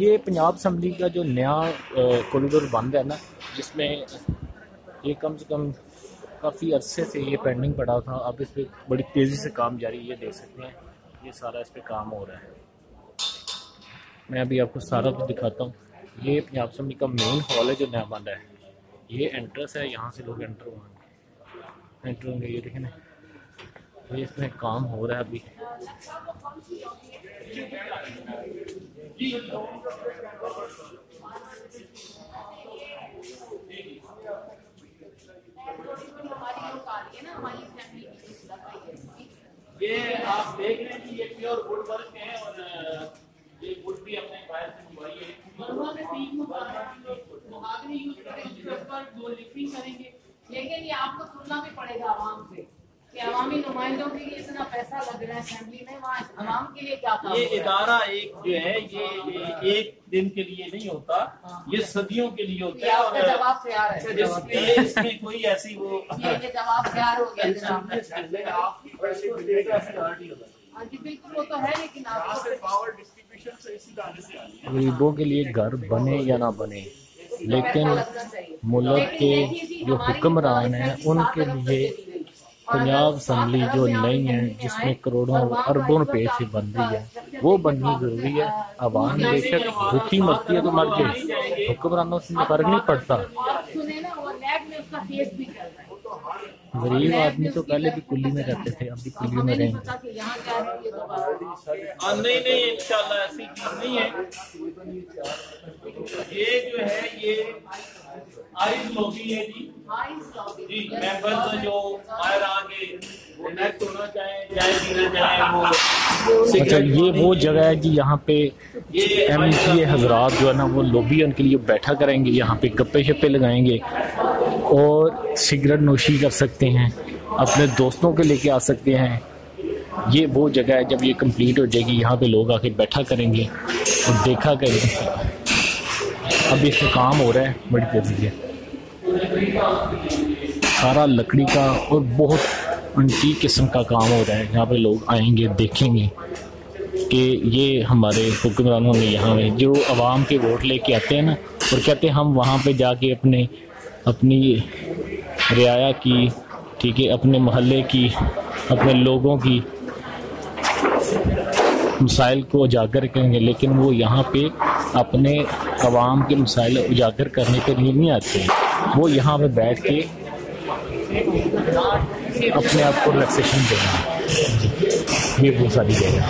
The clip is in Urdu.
یہ پنجاب اسمبلی کا جو نیا کوریڈور بند ہے نا، جس میں یہ کم سے کم کافی عرصے سے یہ پینڈنگ پڑا تھا، اب اس پہ بڑی تیزی سے کام جاری یہ دیکھ سکتے ہیں، یہ سارا اس پہ کام ہو رہا ہے۔ میں ابھی آپ کو سارا کچھ دکھاتا ہوں۔ یہ پنجاب اسمبلی کا مین ہال ہے جو نیا بند ہے۔ یہ انٹرس ہے، یہاں سے لوگ انٹر ہوں گے۔ انٹر ہوں گے، یہ دیکھیں نا۔ یہ اس میں کام ہو رہا ہے ابھی۔ یہ آپ دیکھ رہے ہیں کہ یہ پیور وڈ ورک ہے اور یہ وڈ بھی اپنے باہر سے منگوائی ہے۔ لیکن یہ آپ کو سننا بھی پڑے گا عوام سے۔ کہ عوامی نمائندوں کے لیے اتنا پیسہ لگ رہا ہے اسمبلی میں وہاں عوام کے لیے کیا کام یہ؟ ادارہ ایک جو ہے یہ ایک دن کے لیے نہیں ہوتا یہ صدیوں کے لیے ہوتا ہے آپ اور جواب تیار ہے۔ اس میں اس میں کوئی ایسی وہ یہ یہ جواب تیار ہو گیا جناب۔ ہاں جی بالکل۔ وہ تو ہے لیکن آپ کو غریبوں کے لیے گھر بنے یا نہ بنے لیکن ملک کے جو حکمران ہیں ان کے لیے پنجاب اسمبلی جو نئی ہے، جس میں کروڑوں اربوں روپے سے بن رہی ہے، وہ بننی ضروری ہے۔ عوام بے شک بھوکی مرتی ہے تو مر جائے حکمرانوں سے فرق نہیں پڑتا۔ غریب آدمی تو پہلے بھی کلی میں رہتے تھے، اب بھی کلی میں رہیں گے۔ ہاں، نہیں نہیں، انشاءاللہ ایسی چیز نہیں ہے۔ یہ جو ہے، یہ آئیز لوبی ہے جی۔ جی ممبرز جو اچھا یہ وہ جگہ ہے جی یہاں پہ ایم سی حضرات جو ہے نا وہ لوبی ان کے لیے بیٹھا کریں گے یہاں پہ گپے شپے لگائیں گے اور سگریٹ نوشی کر سکتے ہیں اپنے دوستوں کے لے کے آ سکتے ہیں۔ یہ وہ جگہ ہے جب یہ کمپلیٹ ہو جائے گی یہاں پہ لوگ آ کے بیٹھا کریں گے اور دیکھا کریں گے۔ اب اس میں کام ہو رہا ہے بڑی تیزی سے سارا لکڑی کا اور بہت انٹی قسم کا کام ہو رہا ہے یہاں پہ لوگ آئیں گے، دیکھیں گے کہ یہ ہمارے حکمرانوں نے یہاں میں جو عوام کے ووٹ لے کے آتے ہیں نا، اور کہتے ہیں ہم وہاں پہ جا کے اپنے، اپنی رعایا کی، ٹھیک ہے، اپنے محلے کی، اپنے لوگوں کی مسائل کو اجاگر کریں گے، لیکن وہ یہاں پہ اپنے عوام کے مسائل اجاگر کرنے کے لیے نہیں آتے۔ وہ یہاں پہ بیٹھ کے اپنے آپ کو ریلیکسیشن دینا یہ بہت ساری جگہ۔